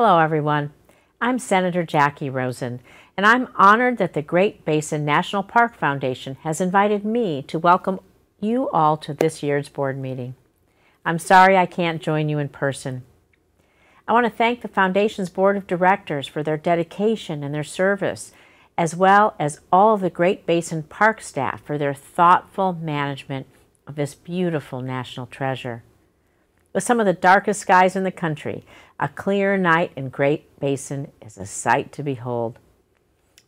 Hello, everyone. I'm Senator Jacky Rosen, and I'm honored that the Great Basin National Park Foundation has invited me to welcome you all to this year's board meeting. I'm sorry I can't join you in person. I want to thank the Foundation's Board of Directors for their dedication and their service, as well as all of the Great Basin Park staff for their thoughtful management of this beautiful national treasure. With some of the darkest skies in the country, a clear night in Great Basin is a sight to behold.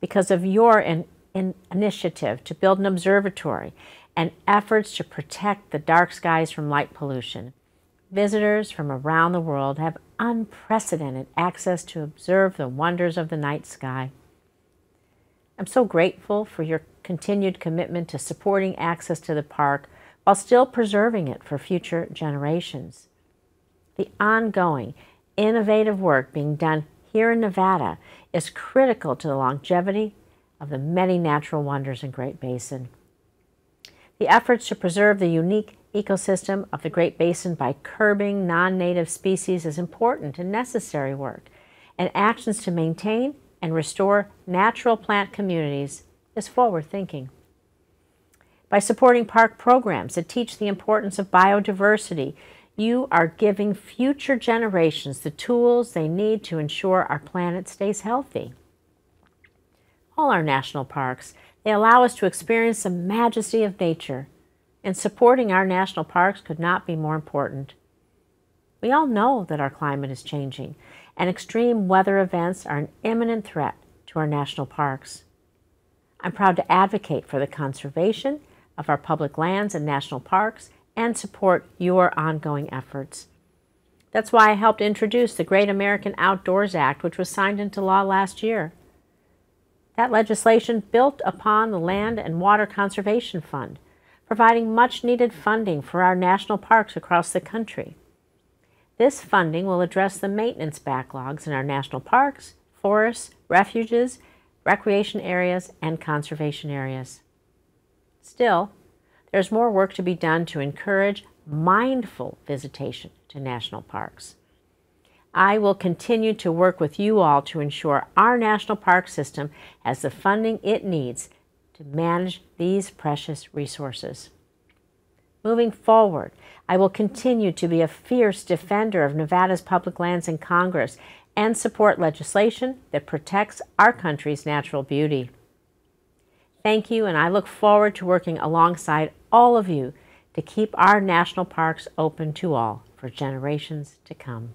Because of your in, in initiative to build an observatory and efforts to protect the dark skies from light pollution, visitors from around the world have unprecedented access to observe the wonders of the night sky. I'm so grateful for your continued commitment to supporting access to the park while still preserving it for future generations the ongoing, innovative work being done here in Nevada is critical to the longevity of the many natural wonders in Great Basin. The efforts to preserve the unique ecosystem of the Great Basin by curbing non-native species is important and necessary work, and actions to maintain and restore natural plant communities is forward thinking. By supporting park programs that teach the importance of biodiversity, you are giving future generations the tools they need to ensure our planet stays healthy. All our national parks, they allow us to experience the majesty of nature, and supporting our national parks could not be more important. We all know that our climate is changing, and extreme weather events are an imminent threat to our national parks. I'm proud to advocate for the conservation of our public lands and national parks and support your ongoing efforts. That's why I helped introduce the Great American Outdoors Act, which was signed into law last year. That legislation built upon the Land and Water Conservation Fund, providing much needed funding for our national parks across the country. This funding will address the maintenance backlogs in our national parks, forests, refuges, recreation areas, and conservation areas. Still, there's more work to be done to encourage mindful visitation to national parks. I will continue to work with you all to ensure our national park system has the funding it needs to manage these precious resources. Moving forward, I will continue to be a fierce defender of Nevada's public lands in Congress and support legislation that protects our country's natural beauty. Thank you, and I look forward to working alongside all of you to keep our national parks open to all for generations to come.